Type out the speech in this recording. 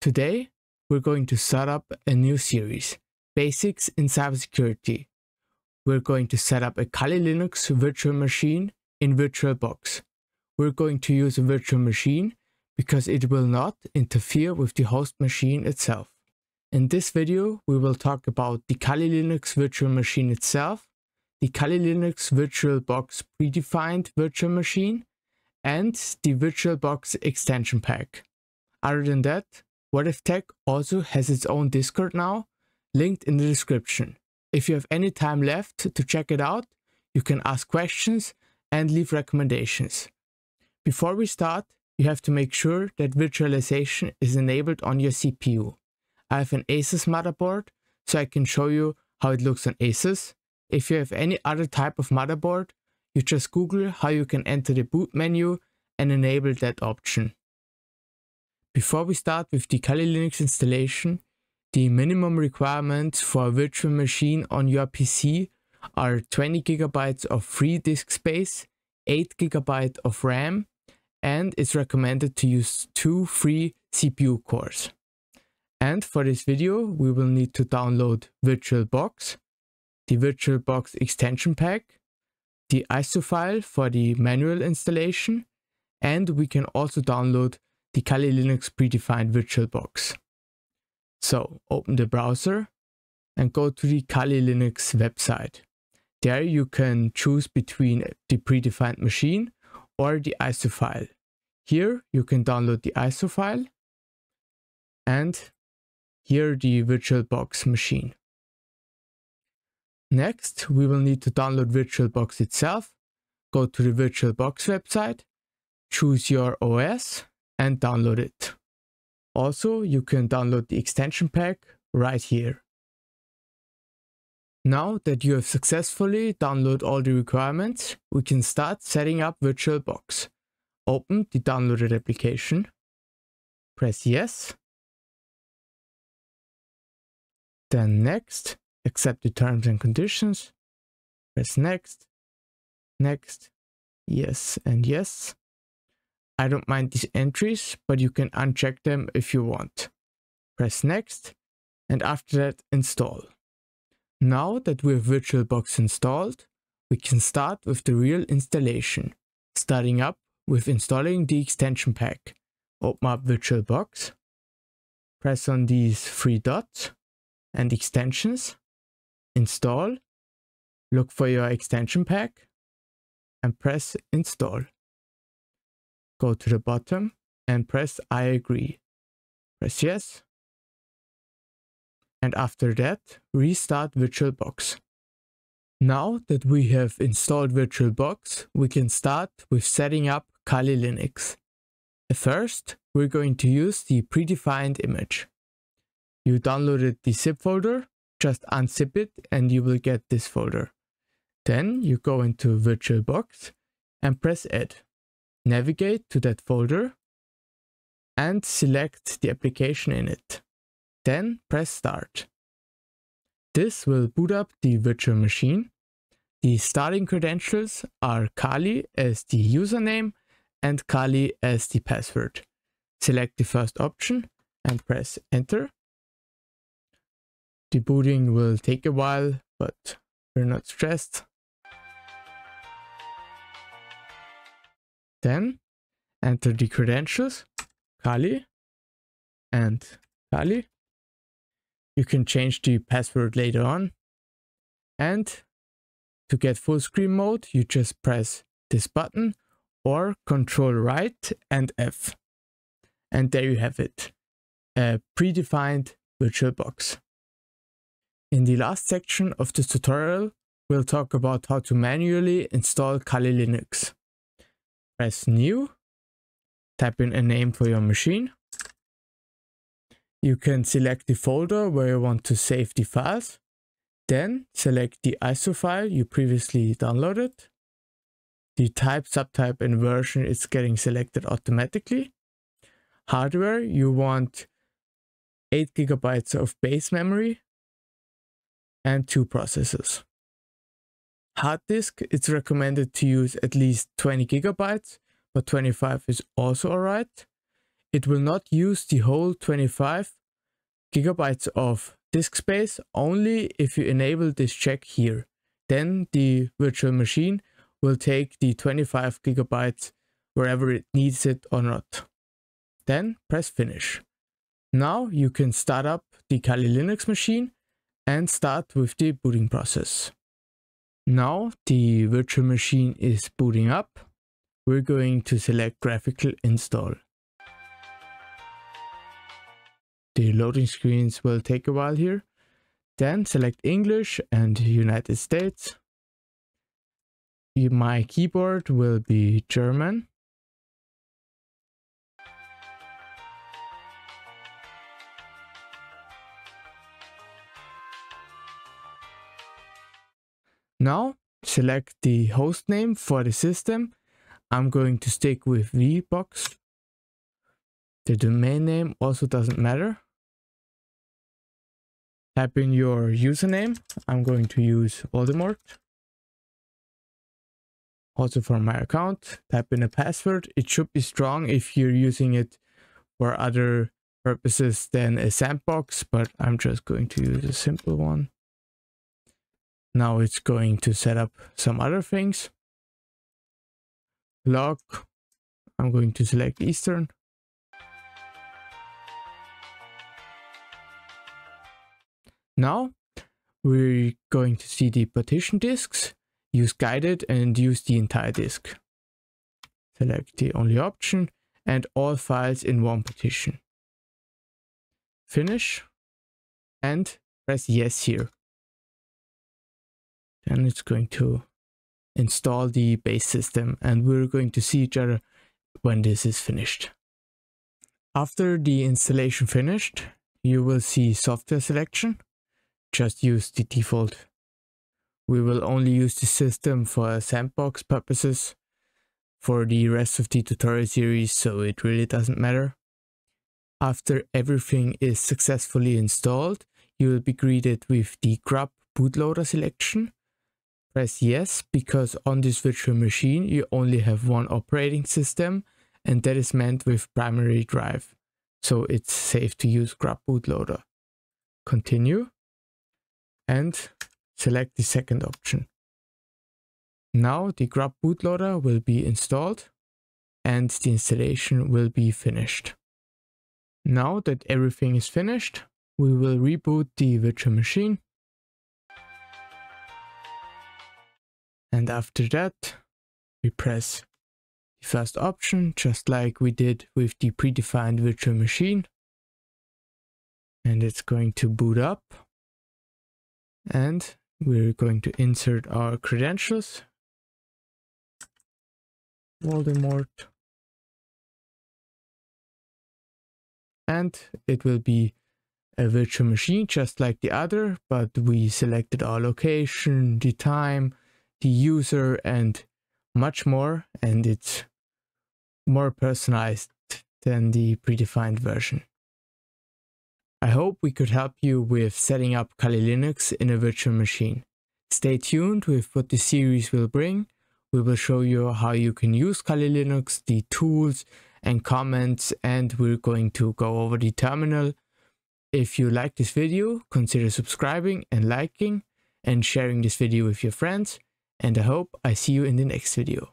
Today, we're going to set up a new series, Basics in Cybersecurity. We're going to set up a Kali Linux virtual machine in VirtualBox. We're going to use a virtual machine because it will not interfere with the host machine itself. In this video, we will talk about the Kali Linux virtual machine itself, the Kali Linux VirtualBox predefined virtual machine, and the VirtualBox extension pack. Other than that, WhatIfTech also has its own Discord now, linked in the description. If you have any time left to check it out, you can ask questions and leave recommendations. Before we start, you have to make sure that virtualization is enabled on your CPU. I have an Asus motherboard, so I can show you how it looks on Asus. If you have any other type of motherboard, you just Google how you can enter the boot menu and enable that option. Before we start with the Kali Linux installation, the minimum requirements for a virtual machine on your PC are 20 gigabytes of free disk space, 8 gigabyte of RAM, and it's recommended to use two free CPU cores. And for this video, we will need to download VirtualBox, the VirtualBox extension pack, the ISO file for the manual installation, and we can also download the Kali Linux predefined VirtualBox. So open the browser and go to the Kali Linux website. There you can choose between the predefined machine or the ISO file. Here you can download the ISO file and here the VirtualBox machine. Next, we will need to download VirtualBox itself. Go to the VirtualBox website, choose your OS and download it. Also, you can download the extension pack right here. Now that you have successfully downloaded all the requirements, we can start setting up VirtualBox. Open the downloaded application, press yes, then next, accept the terms and conditions, press next, next, yes and yes. I don't mind these entries, but you can uncheck them if you want. Press next, and after that install. Now that we have VirtualBox installed, we can start with the real installation, starting up with installing the extension pack. Open up VirtualBox, press on these three dots and extensions, install, look for your extension pack, and press install go to the bottom and press I agree. Press yes. And after that, restart VirtualBox. Now that we have installed VirtualBox, we can start with setting up Kali Linux. First, we're going to use the predefined image. You downloaded the zip folder, just unzip it and you will get this folder. Then you go into VirtualBox and press add navigate to that folder and select the application in it. Then press start. This will boot up the virtual machine. The starting credentials are Kali as the username and Kali as the password. Select the first option and press enter. The booting will take a while, but we're not stressed. Then enter the credentials, Kali and Kali. You can change the password later on. And to get full screen mode, you just press this button or control right and F. And there you have it, a predefined virtual box. In the last section of this tutorial, we'll talk about how to manually install Kali Linux press new, type in a name for your machine. You can select the folder where you want to save the files. Then select the ISO file you previously downloaded. The type, subtype and version is getting selected automatically. Hardware, you want 8 gigabytes of base memory and two processors hard disk, it's recommended to use at least 20 gigabytes, but 25 is also alright. It will not use the whole 25 gigabytes of disk space only if you enable this check here. Then the virtual machine will take the 25 gigabytes wherever it needs it or not. Then press finish. Now you can start up the Kali Linux machine and start with the booting process. Now the virtual machine is booting up. We're going to select graphical install. The loading screens will take a while here. Then select English and United States. My keyboard will be German. Now select the host name for the system. I'm going to stick with VBox. The domain name also doesn't matter. Type in your username. I'm going to use Voldemort. Also for my account, type in a password. It should be strong if you're using it for other purposes than a sandbox, but I'm just going to use a simple one. Now it's going to set up some other things. Log. I'm going to select Eastern. Now we're going to see the partition disks, use guided and use the entire disk. Select the only option and all files in one partition. Finish and press yes here and it's going to install the base system and we're going to see each other when this is finished. After the installation finished, you will see software selection. Just use the default. We will only use the system for sandbox purposes for the rest of the tutorial series, so it really doesn't matter. After everything is successfully installed, you will be greeted with the grub bootloader selection Press yes because on this virtual machine you only have one operating system and that is meant with primary drive. So it's safe to use grub bootloader. Continue and select the second option. Now the grub bootloader will be installed and the installation will be finished. Now that everything is finished, we will reboot the virtual machine And after that, we press the first option, just like we did with the predefined virtual machine. And it's going to boot up. And we're going to insert our credentials. Voldemort. And it will be a virtual machine just like the other, but we selected our location, the time, the user and much more and it's more personalized than the predefined version. I hope we could help you with setting up Kali Linux in a virtual machine. Stay tuned with what the series will bring. We will show you how you can use Kali Linux, the tools and comments, and we're going to go over the terminal. If you like this video, consider subscribing and liking and sharing this video with your friends and I hope I see you in the next video.